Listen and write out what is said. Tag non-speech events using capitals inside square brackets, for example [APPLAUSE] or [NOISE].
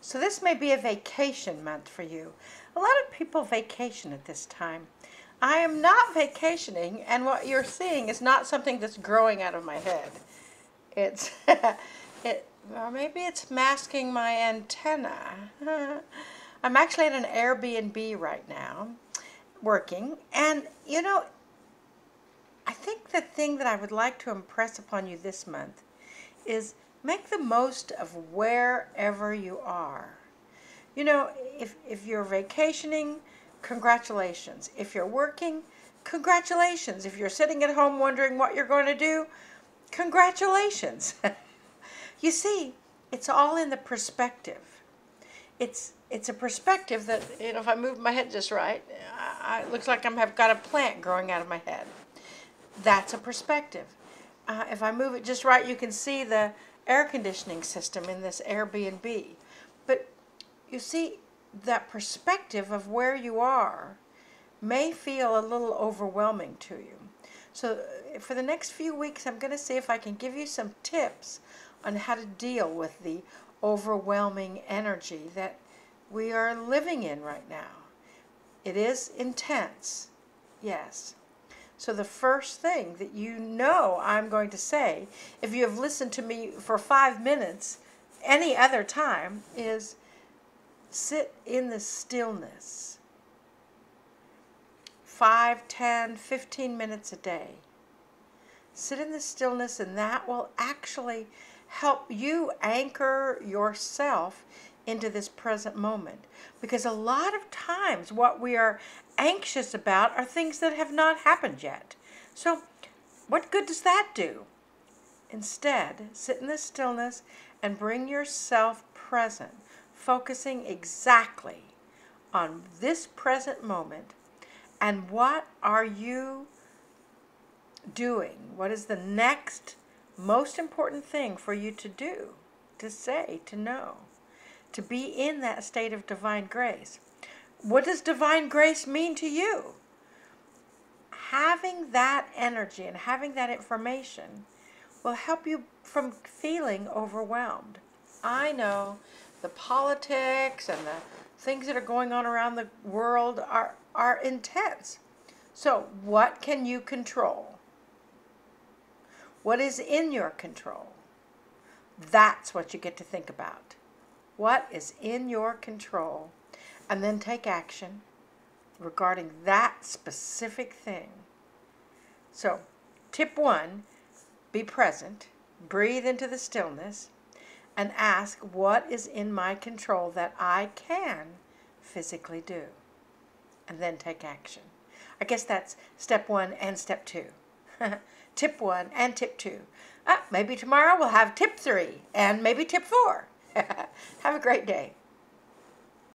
So this may be a vacation month for you. A lot of people vacation at this time. I am not vacationing, and what you're seeing is not something that's growing out of my head. It's [LAUGHS] it or maybe it's masking my antenna. [LAUGHS] I'm actually at an Airbnb right now, working, and you know, I think the thing that I would like to impress upon you this month is make the most of wherever you are. You know, if, if you're vacationing, congratulations. If you're working, congratulations. If you're sitting at home wondering what you're going to do, congratulations. [LAUGHS] you see, it's all in the perspective. It's it's a perspective that you know if I move my head just right, I, it looks like I'm have got a plant growing out of my head. That's a perspective. Uh, if I move it just right, you can see the air conditioning system in this Airbnb. But you see, that perspective of where you are may feel a little overwhelming to you. So, uh, for the next few weeks, I'm going to see if I can give you some tips on how to deal with the overwhelming energy that we are living in right now. It is intense, yes. So, the first thing that you know I'm going to say, if you have listened to me for five minutes any other time, is sit in the stillness. Five, ten, fifteen minutes a day. Sit in the stillness, and that will actually help you anchor yourself into this present moment. Because a lot of times, what we are anxious about are things that have not happened yet. So, what good does that do? Instead, sit in the stillness and bring yourself present, focusing exactly on this present moment and what are you doing? What is the next most important thing for you to do, to say, to know? To be in that state of divine grace. What does divine grace mean to you? Having that energy and having that information will help you from feeling overwhelmed. I know the politics and the things that are going on around the world are, are intense. So, what can you control? What is in your control? That's what you get to think about what is in your control, and then take action regarding that specific thing. So, tip one be present, breathe into the stillness, and ask what is in my control that I can physically do. And then take action. I guess that's step one and step two. [LAUGHS] tip one and tip two. Ah, maybe tomorrow we'll have tip three and maybe tip four. [LAUGHS] Have a great day.